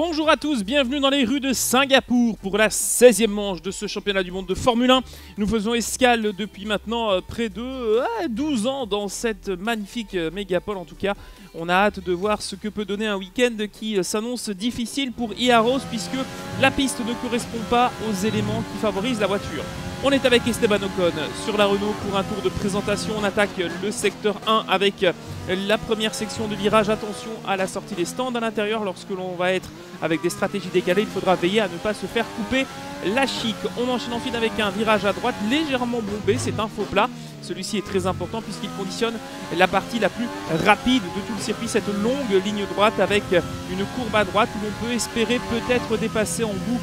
Bonjour à tous, bienvenue dans les rues de Singapour pour la 16e manche de ce championnat du monde de Formule 1. Nous faisons escale depuis maintenant euh, près de euh, 12 ans dans cette magnifique euh, mégapole en tout cas. On a hâte de voir ce que peut donner un week-end qui euh, s'annonce difficile pour Iaros puisque la piste ne correspond pas aux éléments qui favorisent la voiture. On est avec Esteban Ocon sur la Renault pour un tour de présentation. On attaque le secteur 1 avec la première section de virage. Attention à la sortie des stands à l'intérieur lorsque l'on va être avec des stratégies décalées. Il faudra veiller à ne pas se faire couper la chic. On enchaîne ensuite avec un virage à droite légèrement bombé. C'est un faux plat. Celui-ci est très important puisqu'il conditionne la partie la plus rapide de tout le circuit. Cette longue ligne droite avec une courbe à droite où l'on peut espérer peut-être dépasser en bout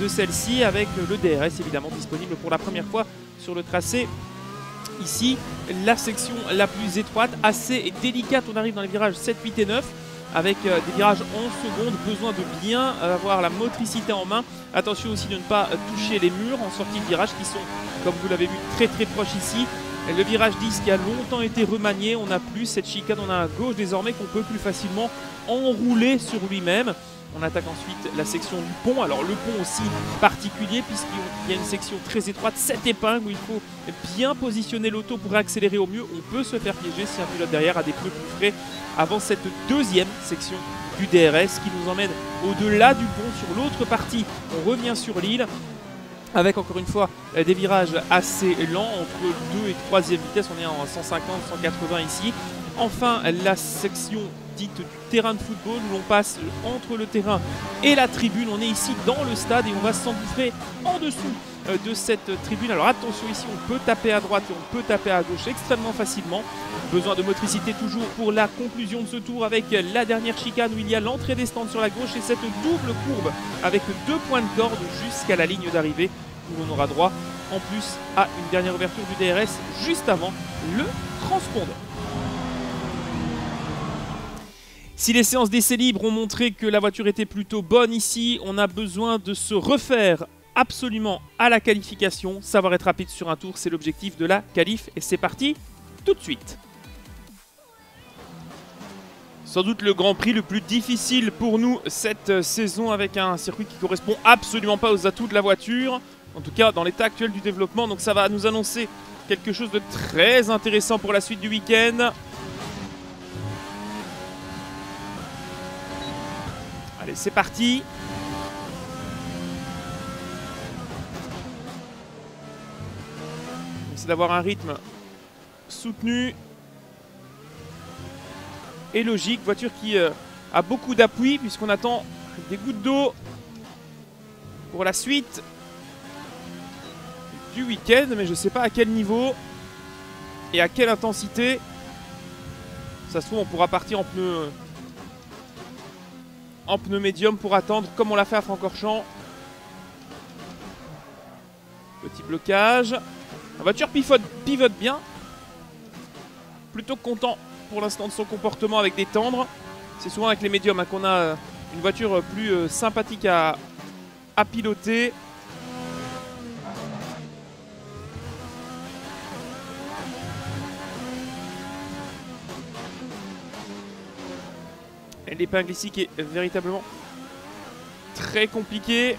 de celle-ci avec le DRS évidemment disponible pour la première fois sur le tracé. Ici, la section la plus étroite, assez délicate. On arrive dans les virages 7, 8 et 9 avec euh, des virages en seconde. Besoin de bien avoir la motricité en main. Attention aussi de ne pas toucher les murs en sortie de virage qui sont, comme vous l'avez vu, très très proches ici. Le virage 10 qui a longtemps été remanié, on n'a plus cette chicane, on a à gauche désormais qu'on peut plus facilement enrouler sur lui-même. On attaque ensuite la section du pont. Alors le pont aussi particulier puisqu'il y a une section très étroite, 7 épingles où il faut bien positionner l'auto pour accélérer au mieux. On peut se faire piéger si un pilote derrière a des pneus plus frais avant cette deuxième section du DRS qui nous emmène au-delà du pont sur l'autre partie. On revient sur l'île avec encore une fois des virages assez lents entre 2 et 3 vitesse. On est en 150, 180 ici. Enfin, la section dite du terrain de football où l'on passe entre le terrain et la tribune. On est ici dans le stade et on va s'engouffrer en dessous euh, de cette tribune. Alors attention ici, on peut taper à droite et on peut taper à gauche extrêmement facilement. Besoin de motricité toujours pour la conclusion de ce tour avec la dernière chicane où il y a l'entrée des stands sur la gauche et cette double courbe avec deux points de corde jusqu'à la ligne d'arrivée où l'on aura droit en plus à une dernière ouverture du DRS juste avant le transpondeur. Si les séances d'essai libre ont montré que la voiture était plutôt bonne ici, on a besoin de se refaire absolument à la qualification. Savoir être rapide sur un tour, c'est l'objectif de la qualif. Et c'est parti tout de suite. Sans doute le Grand Prix le plus difficile pour nous cette saison avec un circuit qui correspond absolument pas aux atouts de la voiture. En tout cas dans l'état actuel du développement. Donc ça va nous annoncer quelque chose de très intéressant pour la suite du week-end. Allez, c'est parti. Essaie d'avoir un rythme soutenu et logique. Voiture qui euh, a beaucoup d'appui puisqu'on attend des gouttes d'eau pour la suite du week-end. Mais je ne sais pas à quel niveau et à quelle intensité. Ça se trouve, on pourra partir en pneu en pneu médium pour attendre comme on l'a fait à Francorchamps. Petit blocage. La voiture pivote, bien. Plutôt content pour l'instant de son comportement avec des tendres. C'est souvent avec les médiums hein, qu'on a euh, une voiture plus euh, sympathique à piloter. L'épingle ici qui est véritablement très compliqué.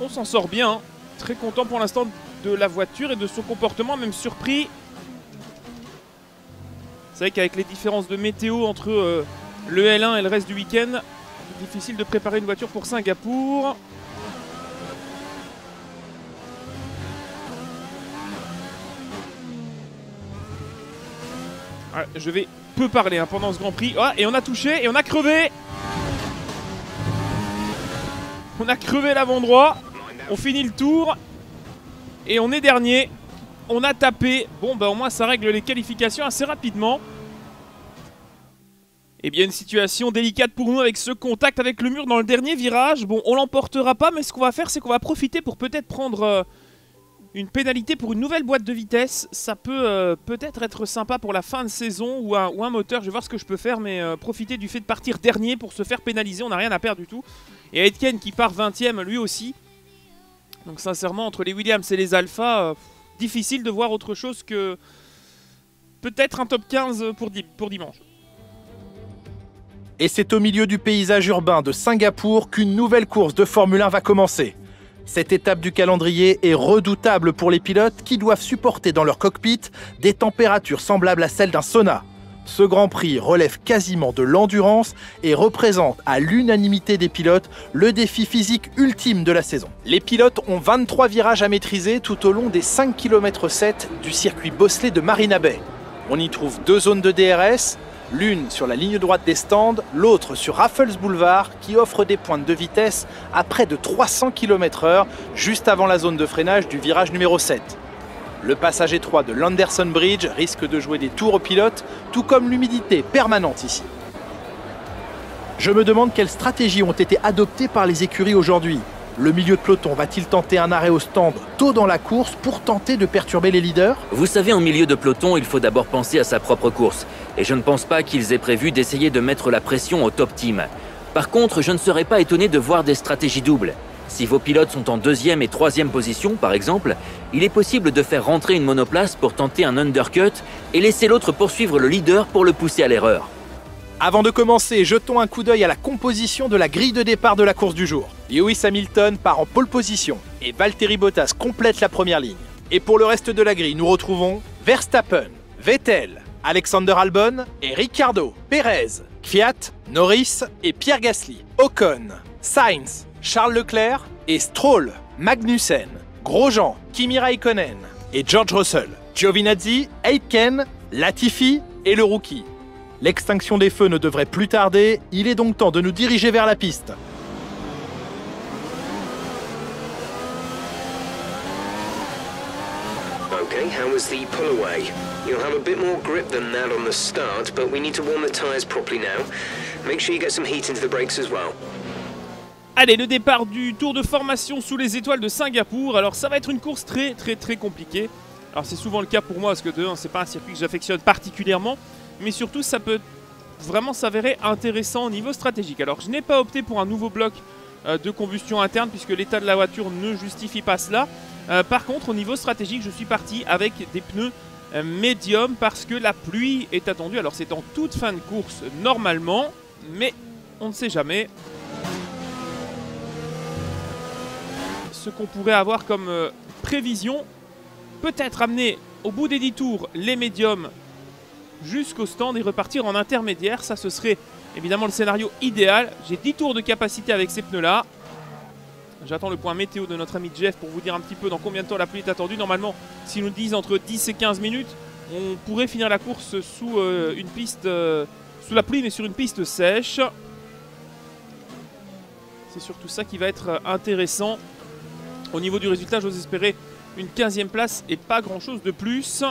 On s'en sort bien. Hein. Très content pour l'instant de la voiture et de son comportement, même surpris. C'est vrai qu'avec les différences de météo entre euh, le L1 et le reste du week-end, difficile de préparer une voiture pour Singapour. Je vais peu parler hein, pendant ce Grand Prix. Ah, et on a touché et on a crevé. On a crevé l'avant droit. On finit le tour. Et on est dernier. On a tapé. Bon, bah au moins ça règle les qualifications assez rapidement. Et eh bien une situation délicate pour nous avec ce contact avec le mur dans le dernier virage. Bon, on l'emportera pas, mais ce qu'on va faire, c'est qu'on va profiter pour peut-être prendre... Euh, une pénalité pour une nouvelle boîte de vitesse, ça peut euh, peut-être être sympa pour la fin de saison ou un, moteur. Je vais voir ce que je peux faire, mais euh, profiter du fait de partir dernier pour se faire pénaliser, on n'a rien à perdre du tout. Et Aitken qui part 20ème lui aussi. Donc sincèrement, entre les Williams et les Alpha, euh, difficile de voir autre chose que, peut-être un top 15 pour, pour dimanche. Et c'est au milieu du paysage urbain de Singapour qu'une nouvelle course de Formule 1 va commencer. Cette étape du calendrier est redoutable pour les pilotes qui doivent supporter dans leur cockpit des températures semblables à celles d'un sauna. Ce Grand Prix relève quasiment de l'endurance et représente à l'unanimité des pilotes le défi physique ultime de la saison. Les pilotes ont 23 virages à maîtriser tout au long des 5 km 7 du circuit bosselé de Marina Bay. On y trouve deux zones de DRS, l'une sur la ligne droite des stands, l'autre sur Raffles Boulevard qui offre des pointes de vitesse à près de 300 km/h juste avant la zone de freinage du virage numéro 7. Le passage étroit de l'Anderson Bridge risque de jouer des tours aux pilotes, tout comme l'humidité permanente ici. Je me demande quelles stratégies ont été adoptées par les écuries aujourd'hui. Le milieu de peloton va-t-il tenter un arrêt au stand tôt dans la course pour tenter de perturber les leaders? Vous savez, en milieu de peloton, il faut d'abord penser à sa propre course. Et je ne pense pas qu'ils aient prévu d'essayer de mettre la pression au top team. Par contre, je ne serais pas étonné de voir des stratégies doubles. Si vos pilotes sont en deuxième et troisième position, par exemple, il est possible de faire rentrer une monoplace pour tenter un undercut et laisser l'autre poursuivre le leader pour le pousser à l'erreur. Avant de commencer, jetons un coup d'œil à la composition de la grille de départ de la course du jour. Lewis Hamilton part en pole position et Valtteri Bottas complète la première ligne. Et pour le reste de la grille, nous retrouvons Verstappen, Vettel, Alexander Albon et Ricardo, Perez, Fiat, Norris et Pierre Gasly, Ocon, Sainz, Charles Leclerc et Stroll, Magnussen, Grosjean, Kimi Raikkonen et George Russell, Giovinazzi, Aitken, Latifi et le rookie L'extinction des feux ne devrait plus tarder, il est donc temps de nous diriger vers la piste. Okay, how was the pull away? You'll have a bit more grip than that on the start, but we need to warm the tyres properly now. Make sure you get some heat into the brakes as well. Allez, le départ du tour de formation sous les étoiles de Singapour. Alors, ça va être une course très, très, très compliquée. Alors, c'est souvent le cas pour moi, parce que de c'est pas un circuit que j'affectionne particulièrement mais surtout ça peut vraiment s'avérer intéressant au niveau stratégique. Alors je n'ai pas opté pour un nouveau bloc euh, de combustion interne puisque l'état de la voiture ne justifie pas cela. Euh, par contre au niveau stratégique je suis parti avec des pneus euh, médium parce que la pluie est attendue. Alors c'est en toute fin de course normalement, mais on ne sait jamais. Ce qu'on pourrait avoir comme prévision, peut-être amener au bout des 10 tours les médiums jusqu'au stand et repartir en intermédiaire. Ça, ce serait évidemment le scénario idéal. J'ai 10 tours de capacité avec ces pneus-là. J'attends le point météo de notre ami Jeff pour vous dire un petit peu dans combien de temps la pluie est attendue. Normalement, s'ils nous disent entre 10 et 15 minutes, on pourrait finir la course sous euh, une piste, euh, sous la pluie, mais sur une piste sèche. C'est surtout ça qui va être euh, intéressant. Au niveau du résultat, j'ose espérer une 15e place et pas grand chose de plus.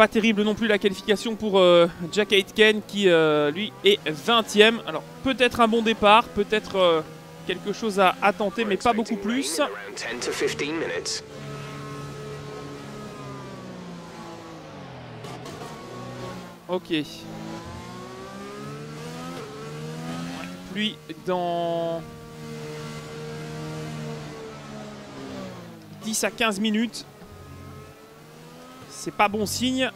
Pas terrible non plus la qualification pour euh, Jack Aitken qui euh, lui est 20ème. Alors peut-être un bon départ, peut-être euh, quelque chose à, à, tenter mais pas beaucoup plus. Ok. Pluie dans 10 à 15 minutes. C'est pas bon signe.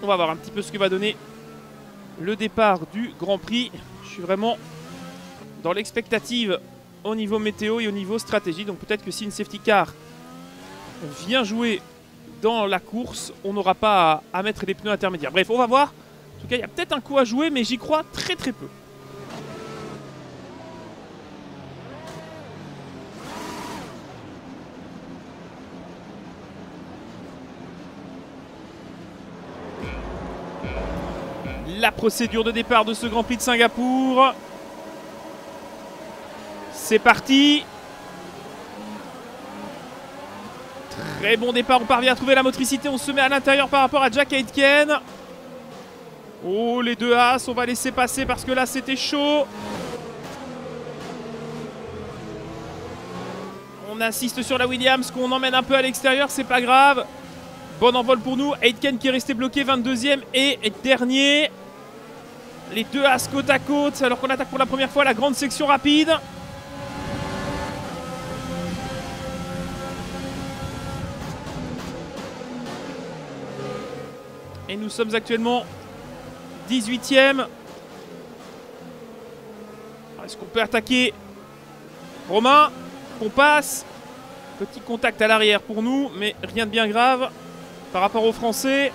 On va voir un petit peu ce que va donner le départ du Grand Prix. Je suis vraiment dans l'expectative au niveau météo et au niveau stratégie. Donc peut-être que si une safety car vient jouer dans la course, on n'aura pas à, mettre les pneus intermédiaires. Bref, on va voir. En tout cas, il y a peut-être un coup à jouer, mais j'y crois très très peu. La procédure de départ de ce Grand Prix de Singapour. C'est parti. Très bon départ, on parvient à trouver la motricité, on se met à l'intérieur par rapport à Jack Aitken. Oh, les deux As, on va laisser passer parce que là, c'était chaud. On assiste sur la Williams, qu'on emmène un peu à l'extérieur, c'est pas grave. Bon envol pour nous. Aitken qui est resté bloqué 22e et dernier. Les deux as côte à côte alors qu'on attaque pour la première fois la grande section rapide. Et nous sommes actuellement 18e. Est-ce qu'on peut attaquer Romain? On passe. Petit contact à l'arrière pour nous, mais rien de bien grave par rapport aux Français.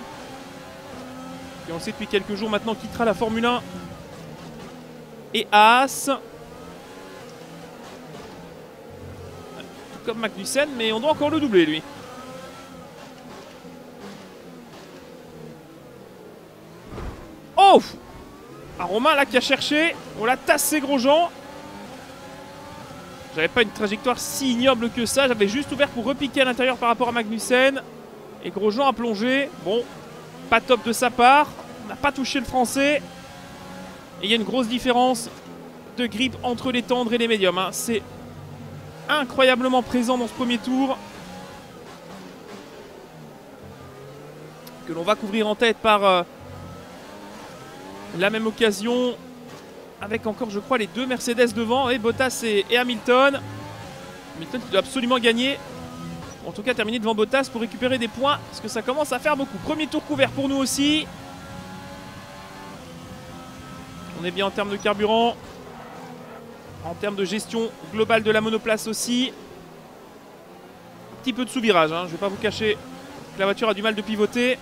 Et on sait depuis quelques jours maintenant quittera la Formule 1 et As. Tout comme Magnussen, mais on doit encore le doubler lui. Oh Un Romain là qui a cherché. On l'a tassé Grosjean. J'avais pas une trajectoire si ignoble que ça. J'avais juste ouvert pour repiquer à l'intérieur par rapport à Magnussen. Et Grosjean a plongé. Bon, pas top de sa part. On n'a pas touché le français. Et il y a une grosse différence de grip entre les tendres et les médiums. Hein. C'est incroyablement présent dans ce premier tour. Que l'on va couvrir en tête par euh, la même occasion. Avec encore, je crois, les deux Mercedes devant. Et Bottas et, et Hamilton. Hamilton qui doit absolument gagner. En tout cas, terminer devant Bottas pour récupérer des points. Parce que ça commence à faire beaucoup. Premier tour couvert pour nous aussi. On est bien en termes de carburant. En termes de gestion globale de la monoplace aussi. Un petit peu de sous-virage. Hein. Je ne vais pas vous cacher que la voiture a du mal de pivoter.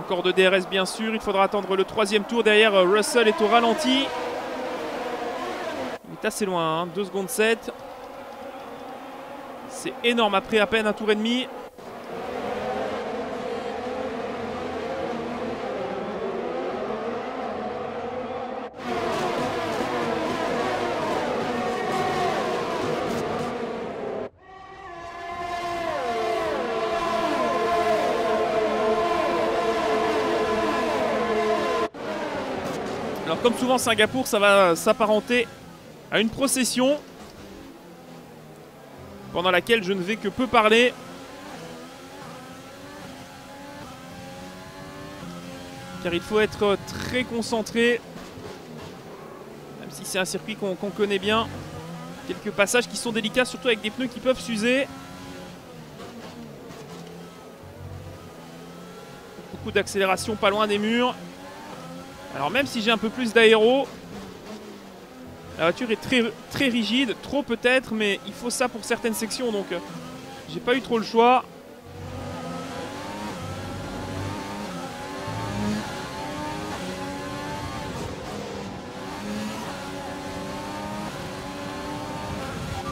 Encore de DRS bien sûr. Il faudra attendre le troisième tour. Derrière, Russell est au ralenti. Il est assez loin. 2 hein. secondes 7. C'est énorme après à peine un tour et demi. Comme souvent Singapour, ça va s'apparenter à une procession pendant laquelle je ne vais que peu parler. Car il faut être très concentré, même si c'est un circuit qu'on connaît bien. Quelques passages qui sont délicats, surtout avec des pneus qui peuvent s'user. Beaucoup d'accélération pas loin des murs. Alors même si j'ai un peu plus d'aéro, la voiture est très, très rigide, trop peut-être, mais il faut ça pour certaines sections, donc euh, j'ai pas eu trop le choix.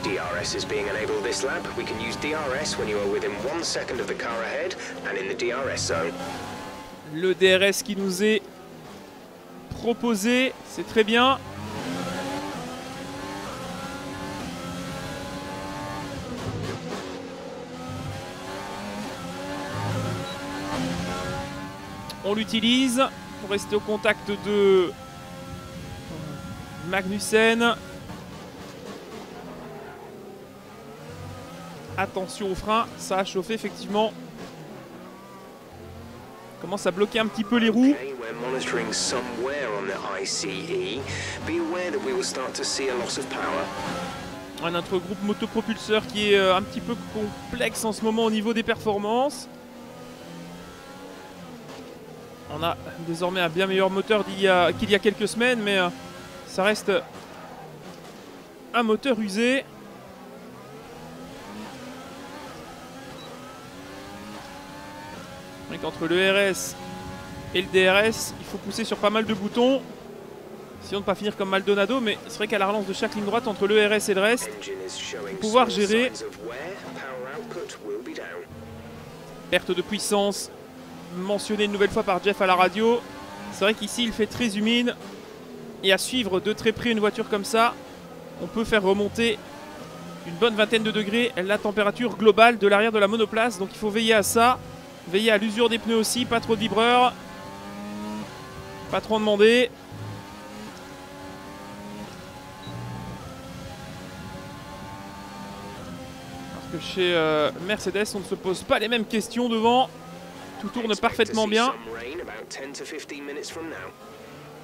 DRS is being enabled this lap. We can use DRS when you are within one second of the car ahead and in the DRS zone. Le DRS qui nous est proposé, c'est très bien. On l'utilise pour rester au contact de Magnussen. Attention au frein, ça a chauffé effectivement. Commence à bloquer un petit peu les roues. Notre groupe motopropulseur qui est euh, un petit peu complexe en ce moment au niveau des performances. On a désormais un bien meilleur moteur qu'il y, y, a quelques semaines, mais euh, ça reste un moteur usé. entre le RS et le DRS, il faut pousser sur pas mal de boutons. Sinon de pas finir comme Maldonado, mais c'est vrai qu'à la relance de chaque ligne droite entre le RS et le reste, pouvoir gérer. Perte de puissance, mentionnée une nouvelle fois par Jeff à la radio. C'est vrai qu'ici il fait très humide. Et à suivre de très près une voiture comme ça, on peut faire remonter une bonne vingtaine de degrés la température globale de l'arrière de la monoplace. Donc il faut veiller à ça. Veillez à l'usure des pneus aussi, pas trop de vibreurs. Pas trop demandé. Parce que chez euh, Mercedes, on ne se pose pas les mêmes questions devant. Tout tourne parfaitement bien.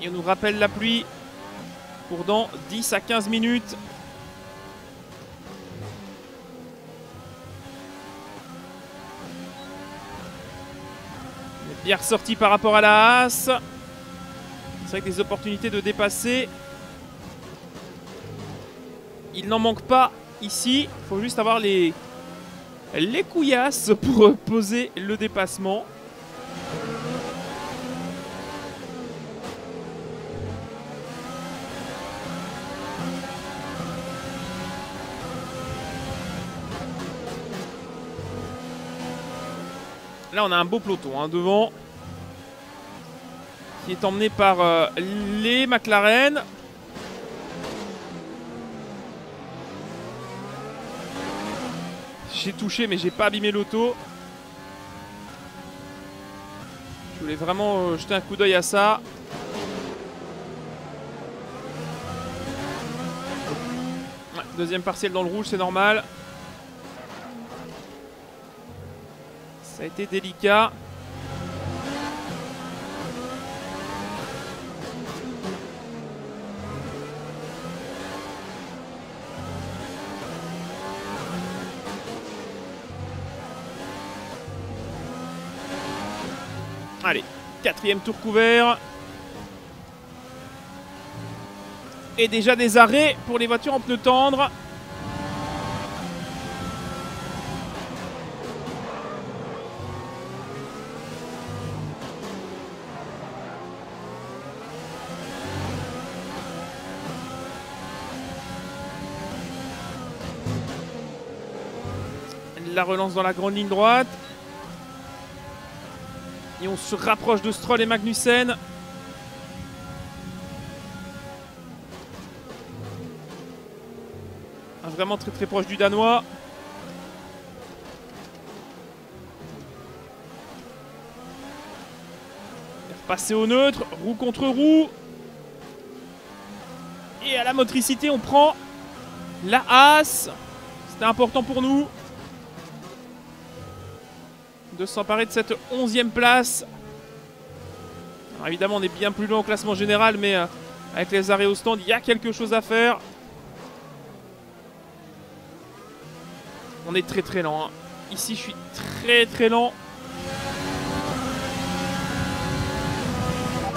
Et on nous rappelle la pluie pour dans 10 à 15 minutes. bien ressorti par rapport à la Haas. C'est vrai que des opportunités de dépasser. Il n'en manque pas ici. Il faut juste avoir les, les couillasses pour poser le dépassement. Là, on a un beau peloton hein, devant. Qui est emmené par euh, les McLaren. J'ai touché, mais j'ai pas abîmé l'auto. Je voulais vraiment euh, jeter un coup d'œil à ça. Deuxième partiel dans le rouge, c'est normal. Ça a été délicat. Allez, quatrième tour couvert. Et déjà des arrêts pour les voitures en pneus tendres. La relance dans la grande ligne droite. Et on se rapproche de Stroll et Magnussen. Ah, Vraiment très très proche du Danois. Passer au neutre, roue contre roue. Et à la motricité, on prend la Haas. C'était important pour nous de s'emparer de cette 11e place. Alors évidemment, on est bien plus loin au classement général, mais euh, avec les arrêts au stand, il y a quelque chose à faire. On est très très lent. hein. Ici, je suis très très lent.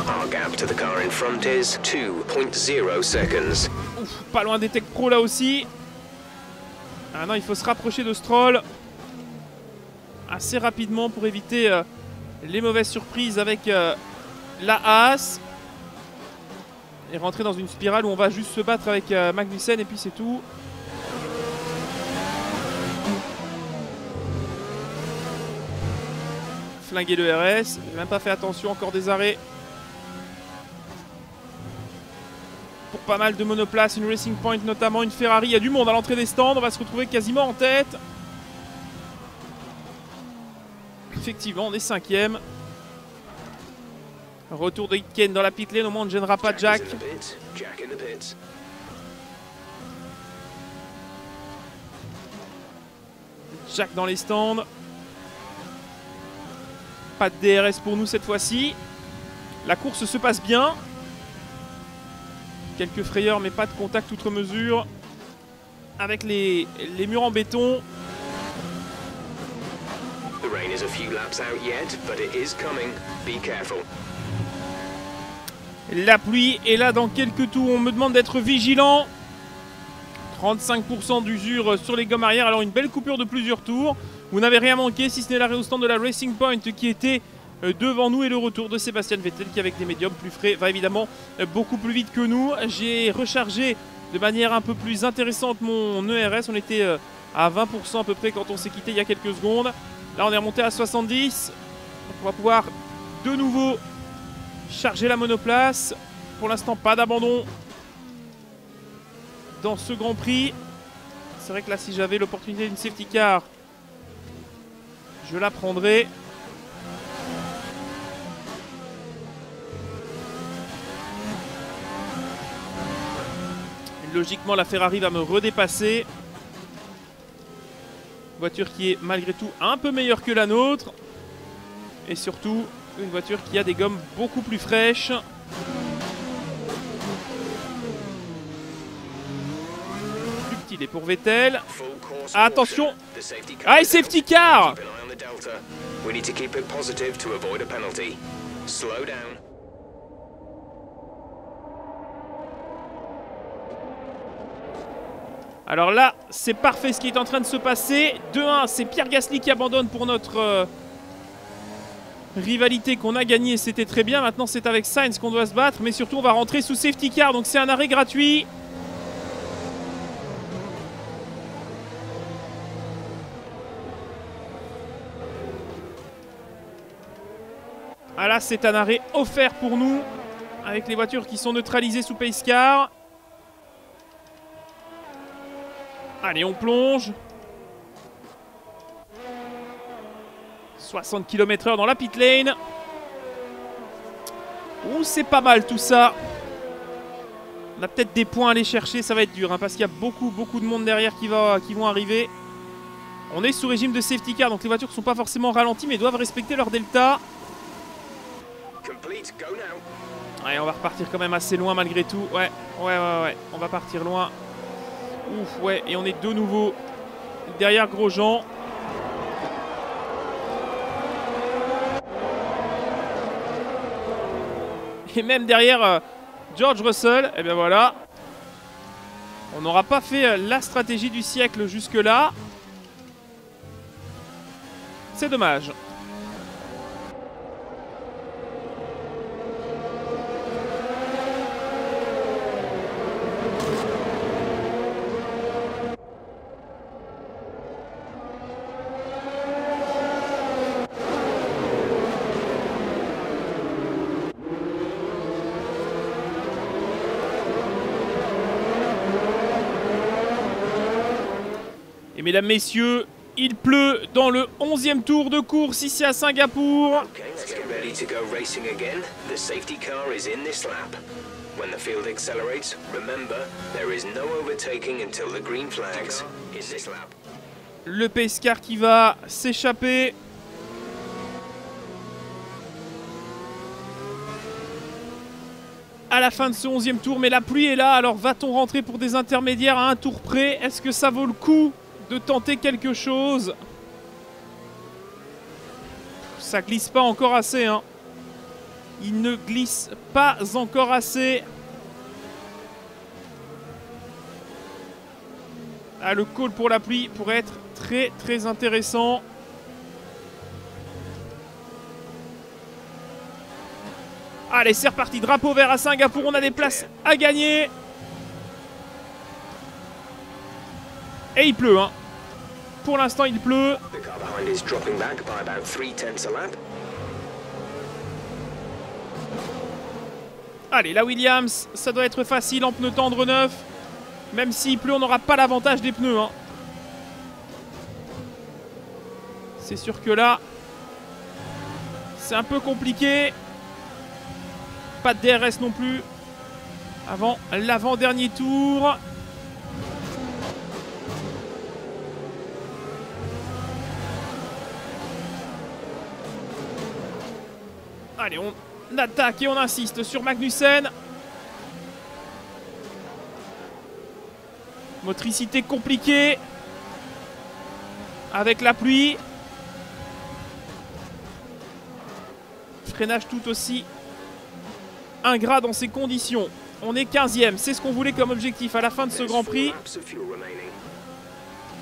Our gap to the car in front is 2.0 seconds. Ouf, pas loin des Tech Pro là aussi. Ah non, il faut se rapprocher de Stroll assez rapidement pour éviter euh, les mauvaises surprises avec euh, la Haas. Et rentrer dans une spirale où on va juste se battre avec euh, Magnussen et puis c'est tout. Flinguer le RS, même pas fait attention, encore des arrêts. Pour pas mal de monoplaces, une Racing Point notamment, une Ferrari, il y a du monde à l'entrée des stands, on va se retrouver quasiment en tête. Effectivement, on est cinquième. Retour de Hitken dans la pit lane, au moins on ne gênera pas Jack. Jack dans les stands. Pas de DRS pour nous cette fois-ci. La course se passe bien. Quelques frayeurs, mais pas de contact outre mesure. Avec les, les murs en béton. La pluie est là dans quelques tours. On me demande d'être vigilant. 35% d'usure sur les gommes arrière. Alors une belle coupure de plusieurs tours. Vous n'avez rien manqué si ce n'est l'arrêt au stand de la Racing Point qui était euh, devant nous et le retour de Sébastien Vettel qui avec des médiums plus frais va évidemment euh, beaucoup plus vite que nous. J'ai rechargé de manière un peu plus intéressante mon ERS. On était euh, à 20% à peu près quand on s'est quitté il y a quelques secondes. Là on est remonté à 70. Donc on va pouvoir de nouveau charger la monoplace. Pour l'instant pas d'abandon dans ce Grand Prix. C'est vrai que là si j'avais l'opportunité d'une safety car, je la prendrais. Logiquement, la Ferrari va me redépasser. Voiture qui est malgré tout un peu meilleure que la nôtre. Et surtout, une voiture qui a des gommes beaucoup plus fraîches. Plus petit est pour Vettel. Attention. Ah, safety car Keep an eye on the delta. We need to keep it positive to avoid a penalty. Slow down. Alors là, c'est parfait ce qui est en train de se passer. 2-1, c'est Pierre Gasly qui abandonne pour notre euh, rivalité qu'on a gagnée. C'était très bien. Maintenant, c'est avec Sainz qu'on doit se battre. Mais surtout, on va rentrer sous safety car. Donc c'est un arrêt gratuit. Ah là, c'est un arrêt offert pour nous. Avec les voitures qui sont neutralisées sous pace car. Allez, on plonge. 60 km/h dans la pit lane. Ouh, c'est pas mal tout ça. On a peut-être des points à aller chercher, ça va être dur, hein, parce qu'il y a beaucoup, beaucoup de monde derrière qui, va, qui vont arriver. On est sous régime de safety car, donc les voitures ne sont pas forcément ralenties, mais doivent respecter leur delta. Complete, go now. Allez, on va repartir quand même assez loin malgré tout. Ouais, ouais, ouais, ouais. On va partir loin. Ouf, ouais. Et on est de nouveau derrière Grosjean. Et même derrière euh, George Russell. Et bien voilà. On n'aura pas fait euh, la stratégie du siècle jusque-là. C'est dommage. Mesdames, messieurs, il pleut dans le 11e tour de course ici à Singapour. Le pace car qui va s'échapper. À la fin de ce 11e tour, mais la pluie est là, alors va-t-on rentrer pour des intermédiaires à un tour près? Est-ce que ça vaut le coup? De tenter quelque chose Ça glisse pas encore assez, hein. Il ne glisse pas encore assez. Ah, le call pour la pluie pourrait être très très intéressant. Allez, c'est reparti. Drapeau vert à Singapour. On a des places à gagner. Et il pleut. Hein. Pour l'instant, il pleut. Allez, la Williams, ça doit être facile en pneus tendres neufs. Même s'il pleut, on n'aura pas l'avantage des pneus. hein. C'est sûr que là, c'est un peu compliqué. Pas de DRS non plus. Avant l'avant-dernier tour. Allez, on attaque et on insiste sur Magnussen. Motricité compliquée. Avec la pluie. Freinage tout aussi ingrat dans ces conditions. On est 15ème, c'est ce qu'on voulait comme objectif à la fin de ce Grand Prix.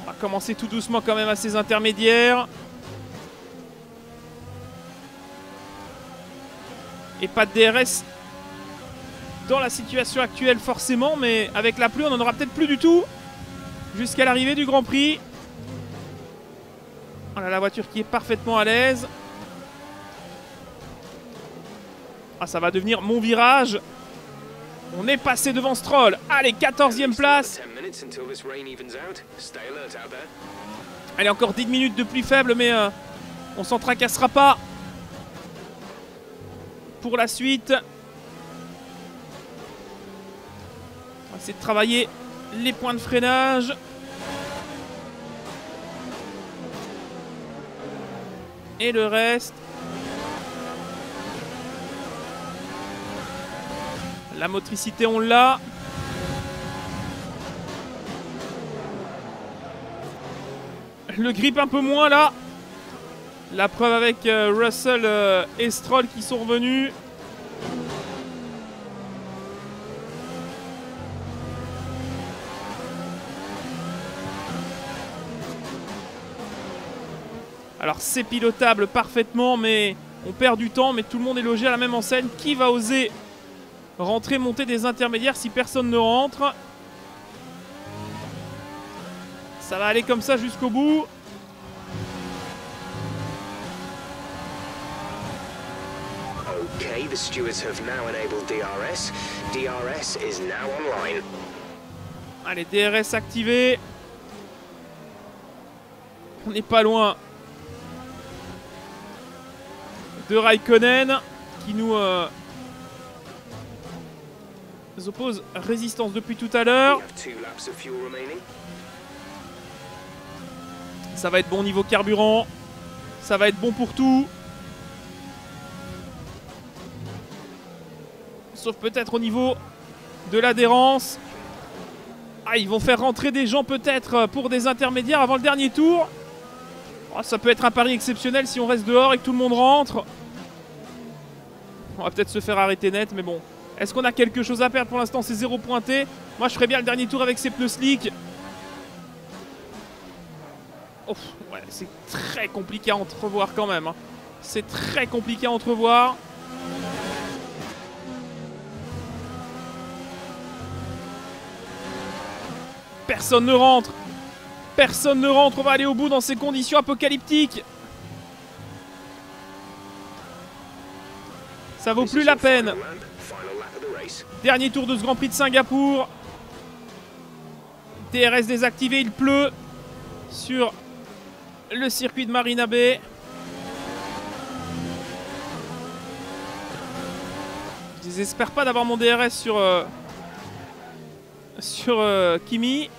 On va commencer tout doucement quand même à ces intermédiaires. Et pas de DRS dans la situation actuelle forcément, mais avec la pluie on en aura peut-être plus du tout jusqu'à l'arrivée du Grand Prix. Voilà la voiture qui est parfaitement à l'aise. Ah ça va devenir mon virage. On est passé devant Stroll. Allez, 14e place. 10 minutes until this rain evens out. Stay alert out there. Allez, encore 10 minutes de plus faible, mais euh, on s'en tracassera pas. Pour la suite. On va essayer de travailler les points de freinage. Et le reste. La motricité, on l'a. Le grip un peu moins là. La preuve avec euh, Russell euh, et Stroll qui sont revenus. Alors c'est pilotable parfaitement, mais on perd du temps, mais tout le monde est logé à la même enseigne. Qui va oser rentrer, monter des intermédiaires si personne ne rentre? Ça va aller comme ça jusqu'au bout. Okay, the stewards have now enabled DRS. DRS is now online. Allez, DRS activé. On n'est pas loin de Raikkonen qui nous euh, oppose résistance depuis tout à l'heure. Ça va être bon niveau carburant. Ça va être bon pour tout. Sauf peut-être au niveau de l'adhérence. Ah, ils vont faire rentrer des gens peut-être pour des intermédiaires avant le dernier tour. Oh, ça peut être un pari exceptionnel si on reste dehors et que tout le monde rentre. On va peut-être se faire arrêter net, mais bon. Est-ce qu'on a quelque chose à perdre pour l'instant? C'est zéro pointé. Moi, je ferais bien le dernier tour avec ces pneus slick. C'est très compliqué à entrevoir quand même. hein. C'est très compliqué à entrevoir. Personne ne rentre. Personne ne rentre. On va aller au bout dans ces conditions apocalyptiques. Ça vaut plus la peine. Dernier tour de ce Grand Prix de Singapour. DRS désactivé, il pleut sur le circuit de Marina Bay. Je désespère pas d'avoir mon DRS sur euh, sur euh, Kimi.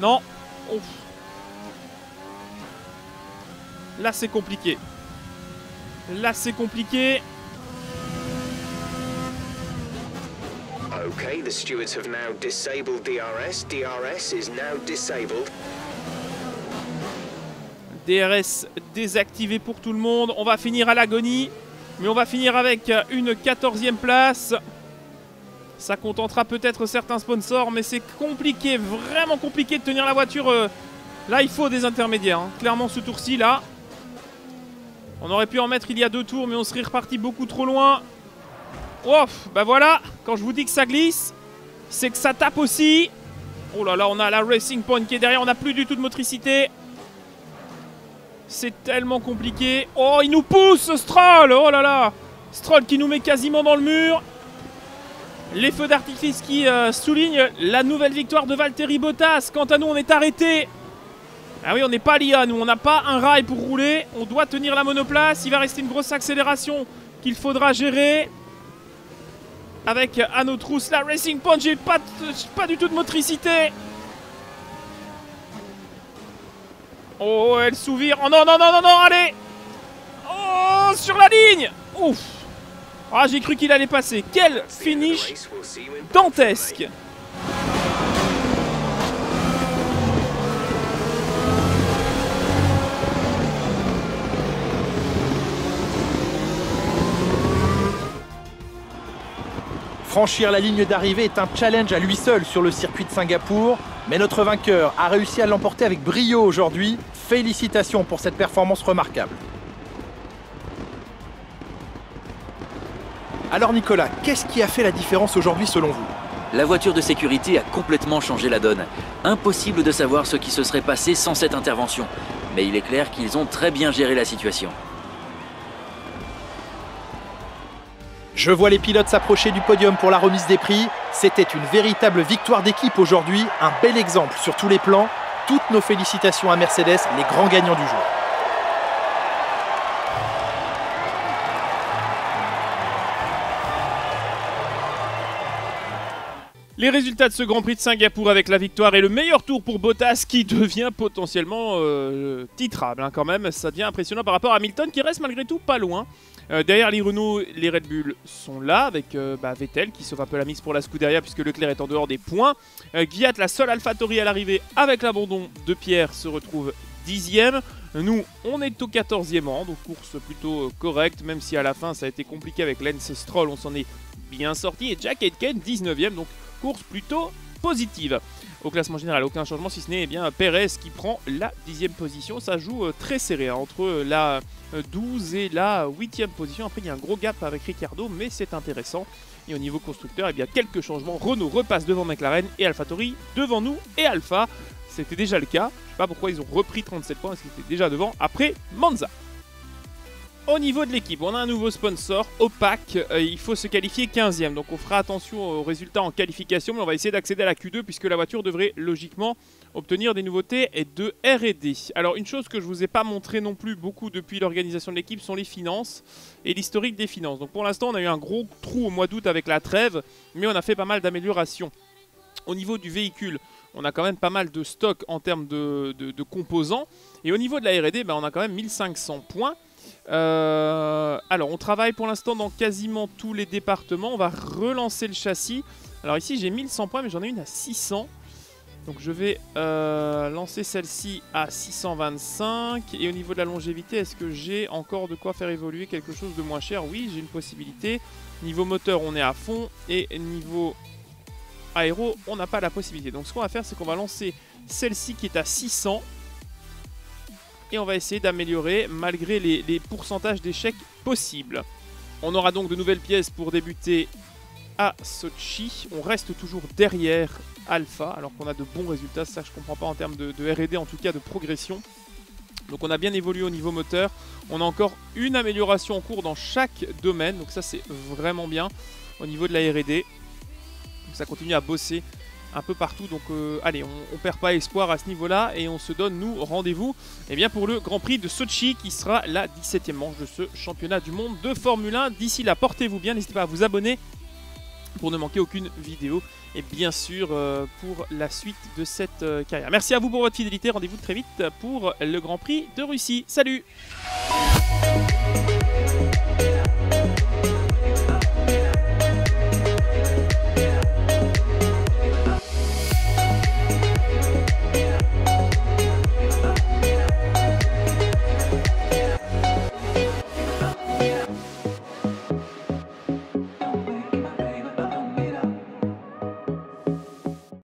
Non. Ouf. Là c'est compliqué. Là c'est compliqué. Okay, the stewards have now disabled DRS. DRS is now disabled. DRS désactivé pour tout le monde. On va finir à l'agonie. Mais on va finir avec une 14e place. Ça contentera peut-être certains sponsors, mais c'est compliqué, vraiment compliqué de tenir la voiture. euh. Là, il faut des intermédiaires. hein. Clairement, ce tour-ci, là. On aurait pu en mettre il y a deux tours, mais on serait reparti beaucoup trop loin. Ouf, bah voilà. Quand je vous dis que ça glisse, c'est que ça tape aussi. Oh là là, on a la Racing Point qui est derrière. On n'a plus du tout de motricité. C'est tellement compliqué. Oh, il nous pousse, Stroll Oh là là Stroll qui nous met quasiment dans le mur. Les feux d'artifice qui euh, soulignent la nouvelle victoire de Valtteri Bottas. Quant à nous, on est arrêté. Ah oui, on n'est pas l'IA, nous. On n'a pas un rail pour rouler. On doit tenir la monoplace. Il va rester une grosse accélération qu'il faudra gérer. Avec à nos trousses la Racing Point. J'ai pas, pas du tout de motricité. Oh, elle s'ouvre. Oh non, non, non, non, non, allez Oh, sur la ligne Ouf Ah, j'ai cru qu'il allait passer. Quel finish dantesque Franchir la ligne d'arrivée est un challenge à lui seul sur le circuit de Singapour, mais notre vainqueur a réussi à l'emporter avec brio aujourd'hui. Félicitations pour cette performance remarquable. Alors Nicolas, qu'est-ce qui a fait la différence aujourd'hui selon vous La voiture de sécurité a complètement changé la donne. Impossible de savoir ce qui se serait passé sans cette intervention. Mais il est clair qu'ils ont très bien géré la situation. Je vois les pilotes s'approcher du podium pour la remise des prix. C'était une véritable victoire d'équipe aujourd'hui, un bel exemple sur tous les plans. Toutes nos félicitations à Mercedes, les grands gagnants du jour. Les résultats de ce Grand Prix de Singapour avec la victoire et le meilleur tour pour Bottas qui devient potentiellement euh, titrable hein, quand même. Ça devient impressionnant par rapport à Hamilton qui reste malgré tout pas loin. Euh, derrière les Renault, les Red Bull sont là avec euh, bah, Vettel qui sauve un peu la mise pour la Scuderia puisque Leclerc est en dehors des points. Gviat, la seule AlphaTauri à l'arrivée avec l'abandon de Pierre, se retrouve dixième. Nous, on est au 14e rang, donc course plutôt correcte, même si à la fin ça a été compliqué avec Lance Stroll, on s'en est bien sorti. Et Jack Aitken, 19e, donc course plutôt positive. Au classement général, aucun changement si ce n'est eh bien Perez qui prend la 10e position. Ça joue euh, très serré hein, entre la 12 et la 8e position. Après, il y a un gros gap avec Ricardo, mais c'est intéressant. Et au niveau constructeur, eh bien, quelques changements. Renault repasse devant McLaren et AlphaTauri devant nous et Alpha. C'était déjà le cas. Je sais pas pourquoi ils ont repris 37 points, parce qu'ils étaient déjà devant après Monza. Au niveau de l'équipe, on a un nouveau sponsor, Opac. Euh, il faut se qualifier 15e. Donc on fera attention aux résultats en qualification, mais on va essayer d'accéder à la Q2 puisque la voiture devrait logiquement obtenir des nouveautés et de RD. Alors une chose que je ne vous ai pas montré non plus beaucoup depuis l'organisation de l'équipe sont les finances et l'historique des finances. Donc pour l'instant on a eu un gros trou au mois d'août avec la trêve, mais on a fait pas mal d'améliorations. Au niveau du véhicule, on a quand même pas mal de stock en termes de, composants. Et au niveau de la RD, ben, on a quand même 1500 points. Euh, alors, on travaille pour l'instant dans quasiment tous les départements. On va relancer le châssis. Alors ici, j'ai 1100 points, mais j'en ai une à 600. Donc je vais euh, lancer celle-ci à 625. Et au niveau de la longévité, est-ce que j'ai encore de quoi faire évoluer quelque chose de moins cher? Oui, j'ai une possibilité. Niveau moteur, on est à fond. Et niveau aéro, on n'a pas la possibilité. Donc ce qu'on va faire, c'est qu'on va lancer celle-ci qui est à 600 et on va essayer d'améliorer malgré les, pourcentages d'échecs possibles. On aura donc de nouvelles pièces pour débuter à Sochi. On reste toujours derrière Alpha, alors qu'on a de bons résultats. Ça, je comprends pas en termes de, de R&D, en tout cas de progression. Donc on a bien évolué au niveau moteur. On a encore une amélioration en cours dans chaque domaine. Donc ça, c'est vraiment bien au niveau de la R&D. Ça continue à bosser un peu partout. Donc euh, allez, on, ne perd pas espoir à ce niveau-là et on se donne nous rendez-vous eh bien pour le Grand Prix de Sochi qui sera la 17e manche de ce championnat du monde de Formule 1. D'ici là, portez-vous bien, n'hésitez pas à vous abonner pour ne manquer aucune vidéo et bien sûr euh, pour la suite de cette euh, carrière. Merci à vous pour votre fidélité, rendez-vous très vite pour le Grand Prix de Russie. Salut